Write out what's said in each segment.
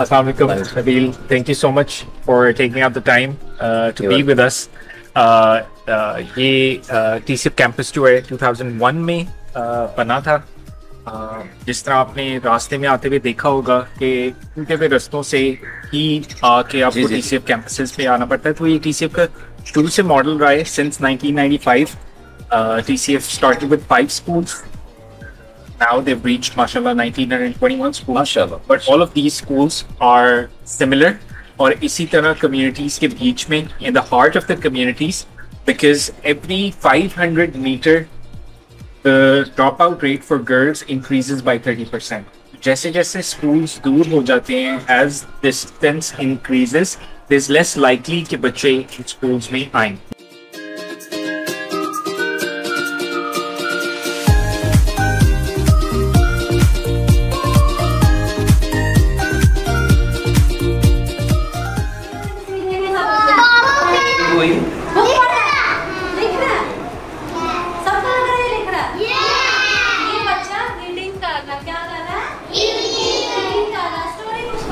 Assalamualaikum, Nabil. Thank you so much for taking out the time uh, to be with us. Uh, uh, ये TCF campus जो है 2001 में uh, बना था uh, जिस तरह आपने रास्ते में आते हुए देखा होगा कि टूटे हुए रस्तों से ही आके आपको। टीसीएफ कैंपसेस पे आना पड़ता है तो ये टीसीएफ का शुरू से मॉडल रहा है since 1995 TCF started with five schools now they've reached mashallah 1921 schools माशाल्लाह but all of these schools are similar और इसी तरह communities के बीच में in the heart of the communities because every 500 meter the dropout rate for girls increases by 30% जैसे जैसे schools दूर हो जाते हैं as distance increases there's less likely कि बच्चे schools में आएं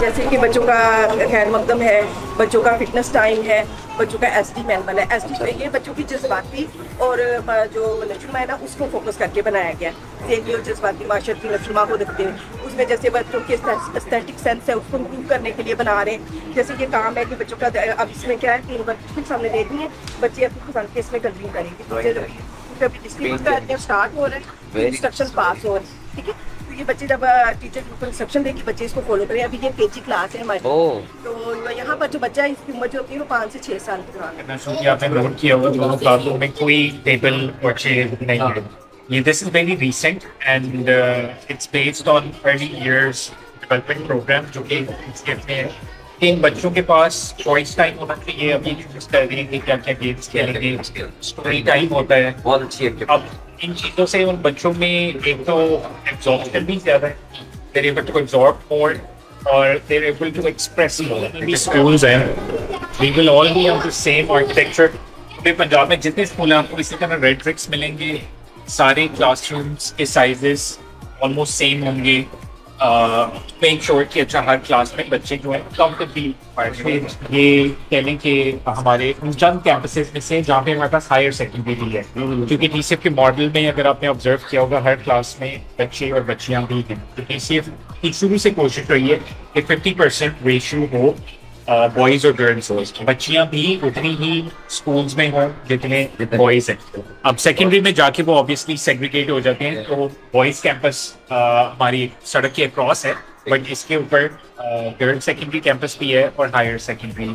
जैसे कि बच्चों का खैर मकदम है बच्चों का फिटनेस टाइम है बच्चों का एस डी मैन बना है। एस डी ये बच्चों की जज्बाती और जो नशुमा है ना उसको फोकस करके बनाया गया देखिए और जज्बाती माशरती नशुमा को देखते हैं उसमें जैसे बच्चों के एस्थेटिक सेंस है उसको इम्प्रूव करने के लिए बना रहे हैं। जैसे ये काम है कि बच्चों का अब इसमें क्या है तीन बच्चे सामने देख रही है बच्चे अपनी पसंद के इसमें कलरिंग करेंगे। तो। डिस्ट्रीब्यूट करते हैं स्टार्ट हो रहे हैं इंस्ट्रक्शन पास हो रहे हैं ठीक है? तो ये बच्चे जब टीचर को इंस्ट्रक्शन देगी बच्चे इसको फॉलो करें। अभी ये केजी क्लास है हमारी। तो यहाँ पर जो बच्चा है इसकी उम्र जो होती है वो पाँच से छह साल की आपने नोट किया होगा दोनों क्लासरूम में कोई टेबल चेयर नहीं है। ये this is very recent and it's based on early years development programme जो कि इसके में है। इन बच्चों के पास चॉइस टाइम होना चाहिए। अभी चूज़ कर रहे हैं कि क्या क्या गेम्स खेलेंगे स्टोरी टाइम होता है। बहुत अच्छी एक्टिविटी अब इन चीज़ों से उन बच्चों में एक तो एब्जॉर्बन भी ज़्यादा है। देर एबल एब्जॉर्ब मोर और there able to express school हैं पंजाब में जितने स्कूल हैं आपको इसी तरह रेड ब्रिक्स मिलेंगे। सारे क्लासरूम्स के साइजेस ऑलमोस्ट सेम होंगे। मेक श्योर कि अच्छा हर क्लास में बच्चे जो है कम्फर्टेबली ये कह लें कि हमारे उन चंद कैंपसेस में से जहाँ पे हमारे पास हायर सेकेंडरी है। क्योंकि टीसीएफ के मॉडल में अगर आपने ऑब्ज़र्व किया होगा, हर क्लास में बच्चे और बच्चियाँ भी हैं। तो टीसीएफ की शुरू से कोशिश रही है कि फिफ्टी परसेंट रेशियो हो बॉयज़ और गर्ल्स हो बच्चियाँ भी, उतनी ही स्कूल्स में हो, जितने बॉयज़ हैं। अब सेकेंडरी में जाके वो ऑब्वियसली सेग्रीगेट हो जाते हैं तो बॉयज़ कैंपस हमारी सड़क के अक्रॉस है बट इसके ऊपर गर्ल्स सेकेंडरी कैंपस भी है और हायर सेकेंडरी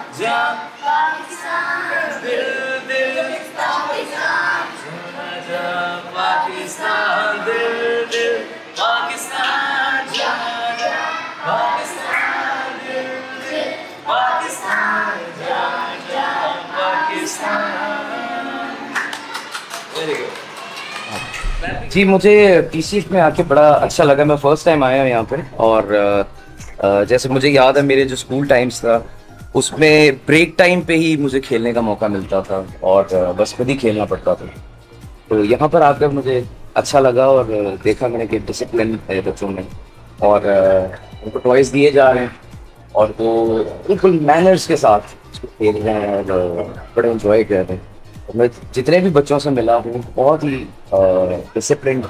जी, मुझे टीसी में आके बड़ा अच्छा लगा। मैं फ़र्स्ट टाइम आया हूँ यहाँ पे और जैसे मुझे याद है, मेरे जो स्कूल टाइम्स था, उसमें ब्रेक टाइम पे ही मुझे खेलने का मौका मिलता था और बस खुद ही खेलना पड़ता था। तो यहाँ पर आकर मुझे अच्छा लगा और देखा मैंने कि डिसिप्लिन है बच्चों में और उनको टॉयज दिए जा रहे हैं और वो बिल्कुल मैनर्स के साथ खेल रहे हैं और बड़े इंजॉय कर रहे हैं। मैं जितने भी बच्चों से मिला हूँ, बहुत ही डिसिप्लिन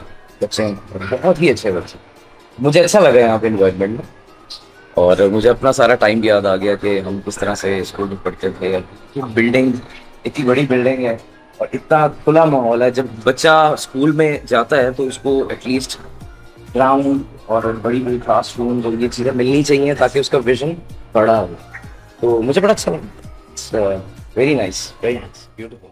बच्चे बहुत ही अच्छे बच्चे मुझे अच्छा लगा यहाँ पे इन्वायरमेंट में। और मुझे अपना सारा टाइम भी याद आ गया कि हम किस तरह से स्कूल में पढ़ते थे। बिल्डिंग इतनी बड़ी बिल्डिंग है और इतना खुला माहौल है। जब बच्चा स्कूल में जाता है तो उसको एटलीस्ट ग्राउंड और बड़ी बड़ी क्लास रूम और ये चीज़ें मिलनी चाहिए ताकि उसका विजन बड़ा हो। तो मुझे बड़ा अच्छा लगा। Very nice very nice beautiful